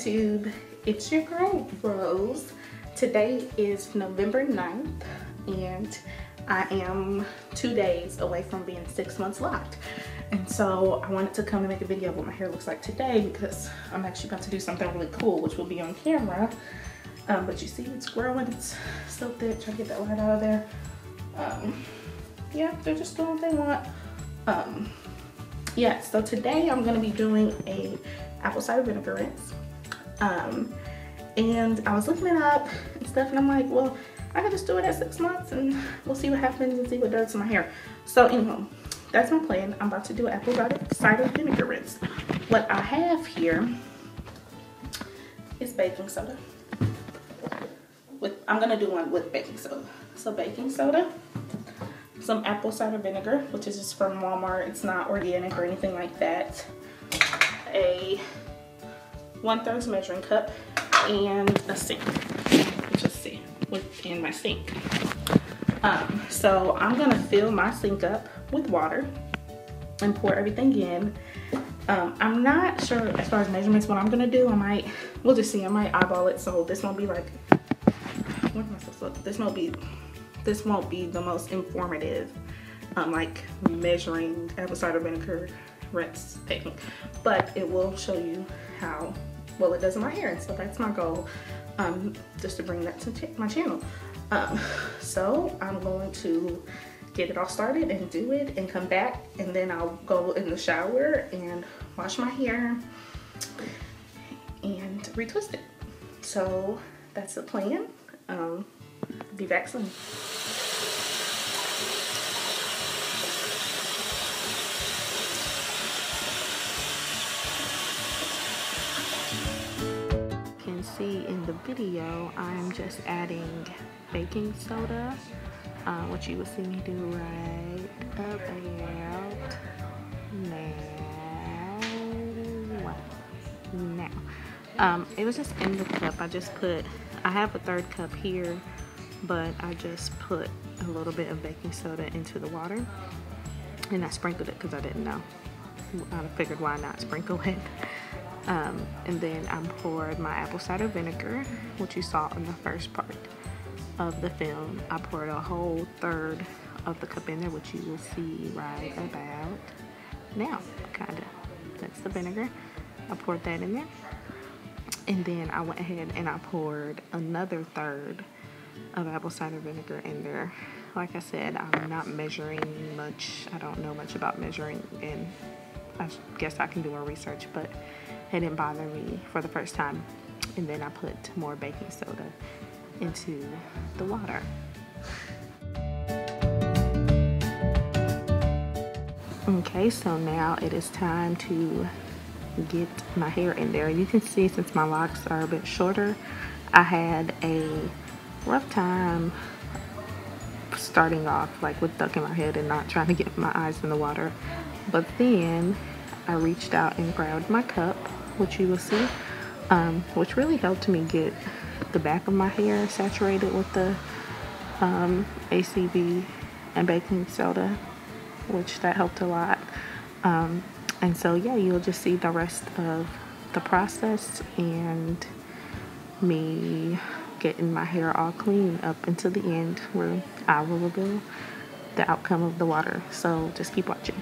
YouTube, it's your girl Rose. Today is November 9th and I am two days away from being six months locked. And so I wanted to come and make a video of what my hair looks like today because I'm actually about to do something really cool which will be on camera. Um, but you see it's growing, it's so thick, try to get that light out of there. Um, yeah, they're just doing what they want. Um, yeah, so today I'm gonna be doing a apple cider vinegar rinse. Um, and I was looking it up and stuff and I'm like, well, I can just do it at six months and we'll see what happens and see what does to my hair. So anyway, that's my plan. I'm about to do an apple cider vinegar rinse. What I have here is baking soda. With I'm gonna do one with baking soda. So baking soda, some apple cider vinegar, which is just from Walmart. It's not organic or anything like that. A one third measuring cup and a sink. Just see within my sink. Um, so I'm gonna fill my sink up with water and pour everything in. Um, I'm not sure as far as measurements what I'm gonna do. I might, we'll just see, I might eyeball it. So this won't be like, what am I supposed to look? This won't be, this won't be the most informative, um, like measuring apple cider vinegar rinse thing. But it will show you how well it does in my hair. And so that's my goal, um, just to bring that to my channel. Um, so I'm going to get it all started and do it and come back and then I'll go in the shower and wash my hair and retwist it. So that's the plan. Um, be back soon. See in the video, I'm just adding baking soda, uh, which you will see me do right about now. Now, um, it was just in the cup. I just put, I have a third cup here, but I just put a little bit of baking soda into the water, and I sprinkled it because I didn't know. I figured why not sprinkle it. Um, and then I poured my apple cider vinegar, which you saw in the first part of the film. I poured a whole third of the cup in there, which you will see right about now, kind of. That's the vinegar. I poured that in there. And then I went ahead and I poured another third of apple cider vinegar in there. Like I said, I'm not measuring much. I don't know much about measuring, and I guess I can do more research, but it didn't bother me for the first time. And then I put more baking soda into the water. Okay, so now it is time to get my hair in there. You can see since my locks are a bit shorter, I had a rough time starting off like with ducking my head and not trying to get my eyes in the water. But then I reached out and grabbed my cup which you will see, um, which really helped me get the back of my hair saturated with the um, ACV and baking soda, which that helped a lot. Um, and so, yeah, you'll just see the rest of the process and me getting my hair all clean up until the end where I will reveal the outcome of the water. So just keep watching.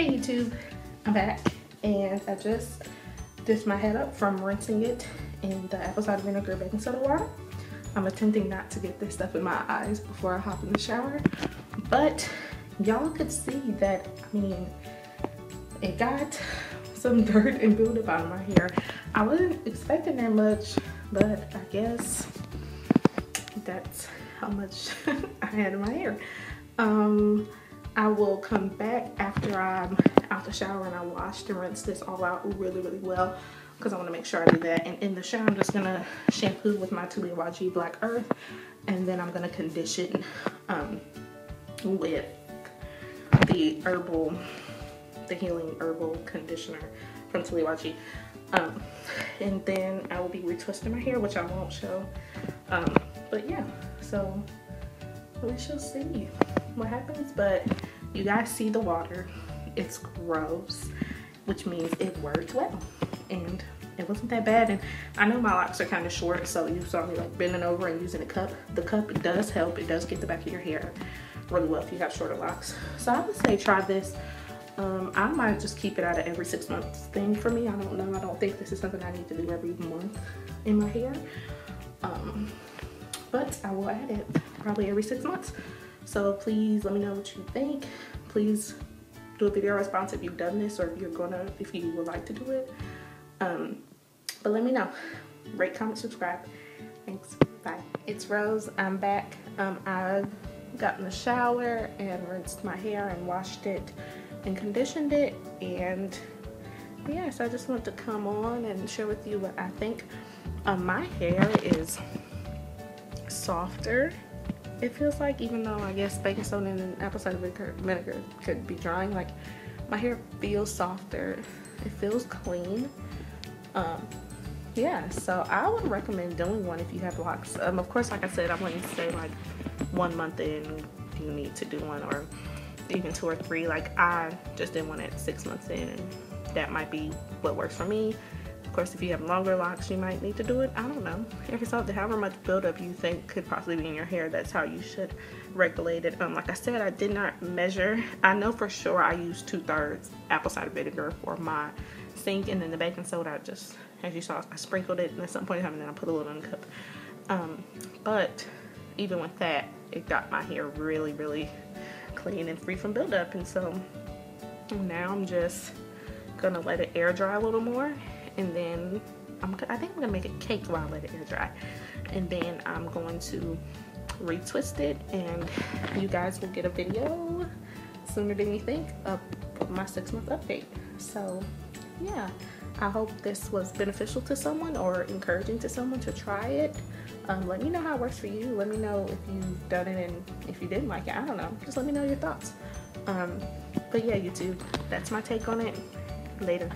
Hey YouTube, I'm back and I just dished my head up from rinsing it in the apple cider vinegar baking soda water. I'm attempting not to get this stuff in my eyes before I hop in the shower, but y'all could see that, I mean, it got some dirt and buildup out of my hair. I wasn't expecting that much, but I guess that's how much I had in my hair. Um, I will come back after I'm out the shower and I washed and rinsed this all out really, really well because I want to make sure I do that. And in the shower, I'm just going to shampoo with my Taliah Waajid Black Earth and then I'm going to condition um, with the herbal, the healing herbal conditioner from Taliah Waajid. Um, and then I will be retwisting my hair, which I won't show. Um, but yeah, so we shall see what happens. But you guys see the water. It's gross, which means it worked well. And it wasn't that bad. And I know my locks are kind of short, so you saw me like bending over and using a cup. The cup does help. It does get the back of your hair really well if you have shorter locks. So I would say try this. Um, I might just keep it out of every six months thing for me. I don't know. I don't think this is something I need to do every month in my hair. Um, but I will add it probably every six months. So please let me know what you think. Please do a video response if you've done this or if you're gonna, if you would like to do it. Um, but let me know. Rate, comment, subscribe. Thanks. Bye. It's Rose. I'm back. Um, I got in the shower and rinsed my hair and washed it and conditioned it and yeah so I just wanted to come on and share with you what I think um, my hair is softer it feels like even though I guess baking soda and apple cider vinegar could be drying like my hair feels softer. It feels clean. Um, yeah so I would recommend doing one if you have locks um, of course like I said I'm going to say like one month in you need to do one or even two or three. Like I just did one at six months in. And that might be what works for me of course, if you have longer locks, you might need to do it. I don't know. Every so often, however much buildup you think could possibly be in your hair, that's how you should regulate it. Um, like I said, I did not measure. I know for sure I used two thirds apple cider vinegar for my sink, and then the baking soda, I just, as you saw, I sprinkled it, and at some point in time, then I put a little in the cup. Um, but even with that, it got my hair really, really clean and free from buildup. And so now I'm just gonna let it air dry a little more and then I'm, I think I'm gonna make a cake while I let it air dry. And then I'm going to retwist it and you guys will get a video sooner than you think of my six month update. So yeah I hope this was beneficial to someone or encouraging to someone to try it. Um, let me know how it works for you. Let me know if you've done it and if you didn't like it. I don't know. Just let me know your thoughts. Um, but yeah YouTube that's my take on it. Later